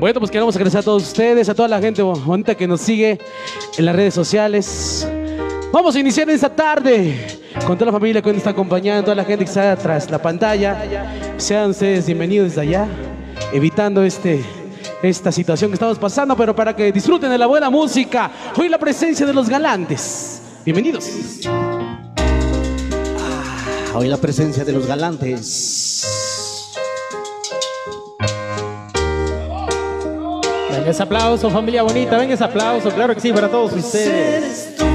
Bueno, pues queremos agradecer a todos ustedes, a toda la gente bonita que nos sigue en las redes sociales. Vamos a iniciar esta tarde con toda la familia que nos está acompañando, toda la gente que está tras la pantalla. Sean ustedes bienvenidos desde allá, evitando este, esta situación que estamos pasando, pero para que disfruten de la buena música. Hoy la presencia de los galantes. Bienvenidos. Ah, hoy la presencia de los galantes. Venga ese aplauso, familia bonita, venga ese aplauso, claro que sí, para todos ustedes. Eres tú,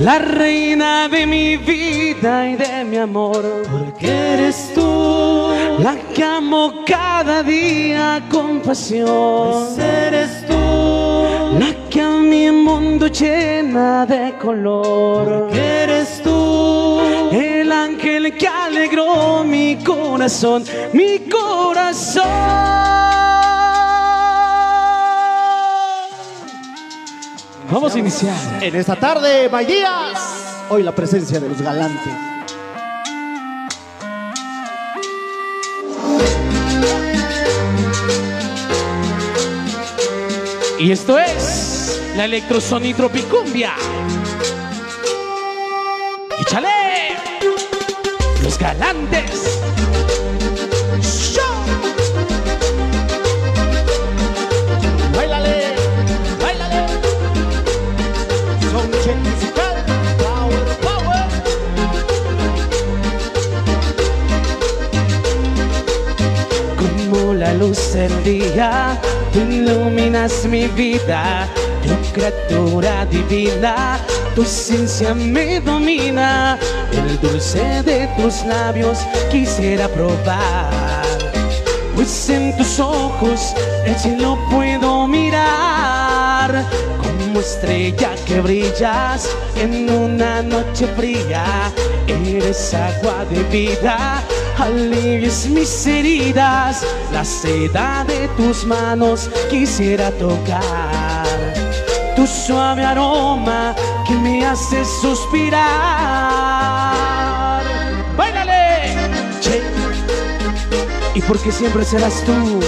la reina de mi vida y de mi amor. Porque eres tú, La que amo cada día con pasión. pues eres tú, La que a mi mundo llena de color. porque eres tú, El ángel que alegró mi corazón, mi corazón. Vamos a iniciar. en esta tarde, Maías. Hoy la presencia de los galantes. Y esto es la electrosonitropicumbia. ¡Échale! Los galantes. Luz del día, tú iluminas mi vida, tu criatura divina, tu esencia me domina, el dulce de tus labios quisiera probar, pues en tus ojos el cielo puedo mirar, como estrella que brillas en una noche fría, eres agua de vida alivies mis heridas, la seda de tus manos quisiera tocar, tu suave aroma que me hace suspirar. ¡Báilale! Che. Y porque siempre serás tú,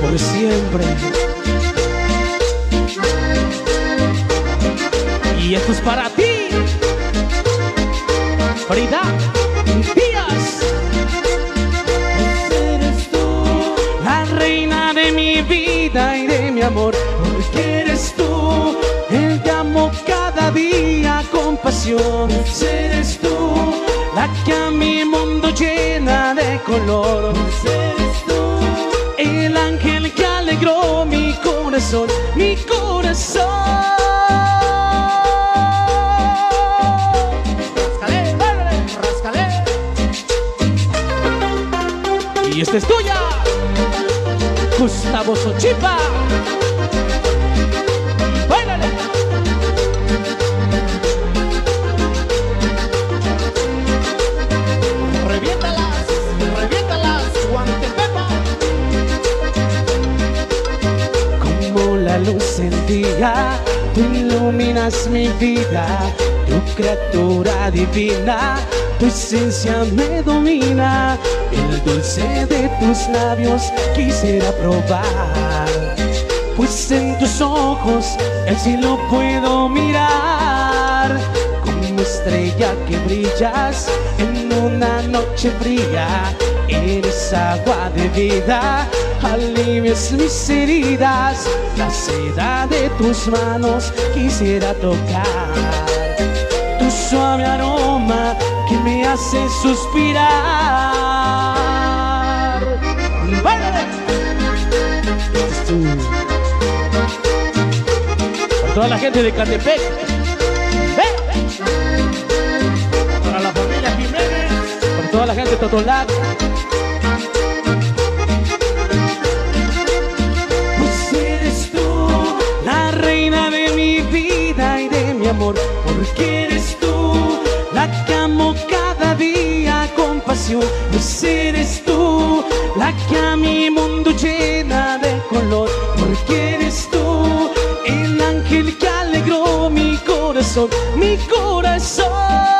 por siempre. Y esto es para ti, Frida amor, porque eres tú, el que amo cada día con pasión. Eres tú, la que a mi mundo llena de color. Eres tú, el ángel que alegró mi corazón, mi corazón. Y esta es tuya, Gustavo Sochipa. Tú iluminas mi vida, tu criatura divina, tu esencia me domina, el dulce de tus labios quisiera probar, pues en tus ojos el cielo puedo mirar, como estrella que brillas en una noche fría, eres agua de vida, alivias mis heridas, la seda de tus manos quisiera tocar, tu suave aroma que me hace suspirar. ¡Báilale! Para toda la gente de Catepec, ¡Ve! Toda la gente de Totolac. Pues eres tú, la reina de mi vida y de mi amor, porque eres tú, la que amo cada día con pasión. Pues eres tú, la que a mi mundo llena de color, porque eres tú, el ángel que alegró mi corazón, mi corazón.